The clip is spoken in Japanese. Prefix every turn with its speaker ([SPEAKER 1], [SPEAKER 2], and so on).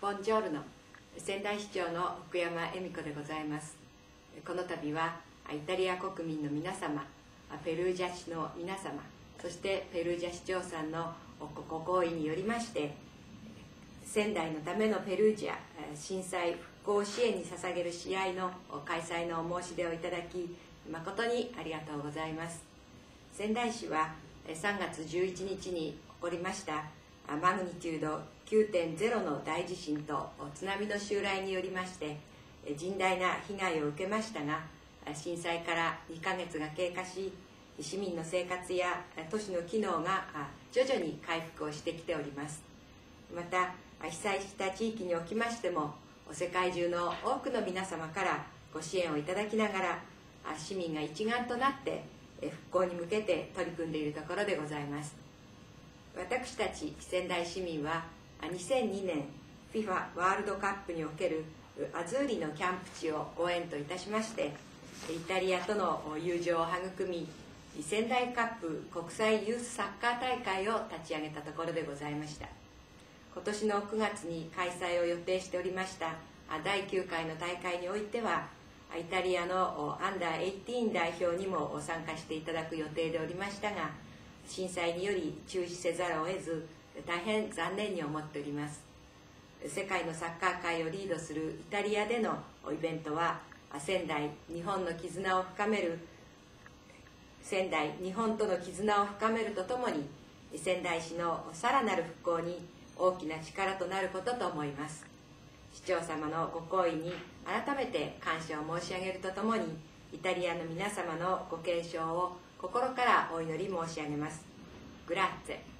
[SPEAKER 1] ボンジョールの仙台市長の福山恵美子でございます。この度はイタリア国民の皆様ペルージャ市の皆様そしてペルージャ市長さんのご好意によりまして仙台のためのペルージャ震災復興支援に捧げる試合の開催のお申し出をいただき誠にありがとうございます。仙台市は3月11日に起こりましたマグニチュード9.0の大地震と津波の襲来によりまして甚大な被害を受けましたが震災から2ヶ月が経過し市民の生活や都市の機能が徐々に回復をしてきております。また被災した地域におきましても世界中の多くの皆様からご支援をいただきながら市民が一丸となって復興に向けて取り組んでいるところでございます。私たち仙台市民は2002年 FIFA ワールドカップにおけるアズーリのキャンプ地をご縁といたしましてイタリアとの友情を育み仙台カップ国際ユースサッカー大会を立ち上げたところでございました。今年の9月に開催を予定しておりました第9回の大会においてはイタリアのアンダー18代表にも参加していただく予定でおりましたが震災により中止せざるを得ず大変残念に思っております。世界のサッカー界をリードするイタリアでのイベントは仙台日本の絆を深める仙台日本との絆を深めるとともに仙台市のさらなる復興に大きな力となることと思います。市長様のご好意に改めて感謝を申し上げるとともにイタリアの皆様のご健勝を心からお祈り申し上げます。グラッツ。ェ